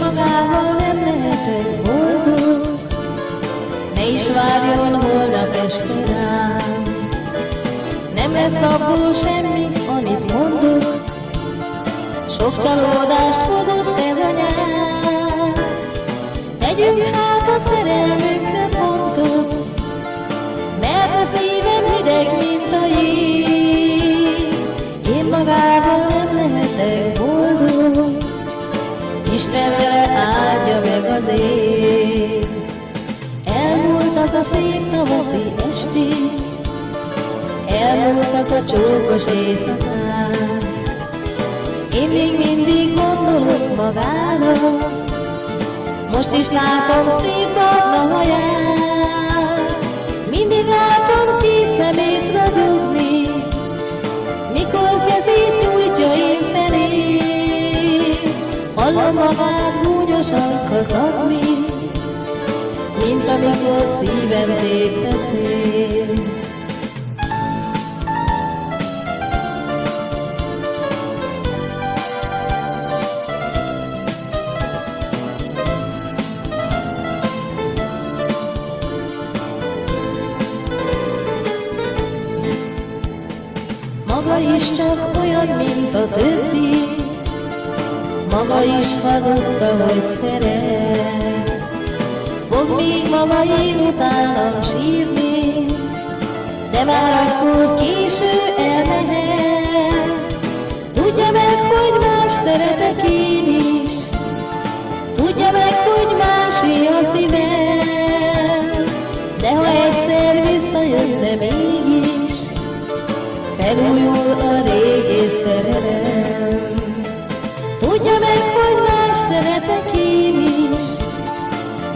magával nem lehetek boldog, ne is várjon holnap este rám. Nem lesz abból semmi, amit mondok, sok csalódást hozott ez a nyár. Tegyünk Isten vele áldja meg az ég. Elmúltak a szép tavaszi esték, elmúltak a csókos éjszakák. Én még mindig gondolok magára, most is látom szép barna haját. Hallom magát gúnyosan kacagni, mint amikor szívem tépte szél. Maga is csak olyan, mint a többi, Maga is hazudta, hogy szeret. Fog még maga én utánam sírni, De már akkor késő elmehet. Tudja meg, hogy más szeretek én is, Tudja meg, hogy másé a szívem, De ha egyszer visszajönne mégis, felújul a régi szerelem. Tudja meg, hogy más szeretek én is,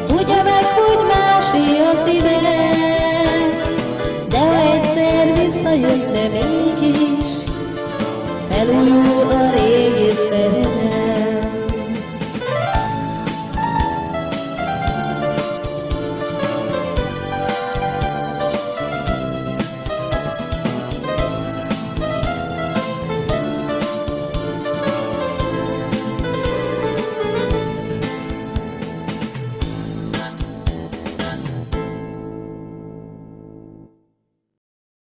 Tudja meg, hogy másé a szívem, De ha egyszer visszajönne mégis, felújul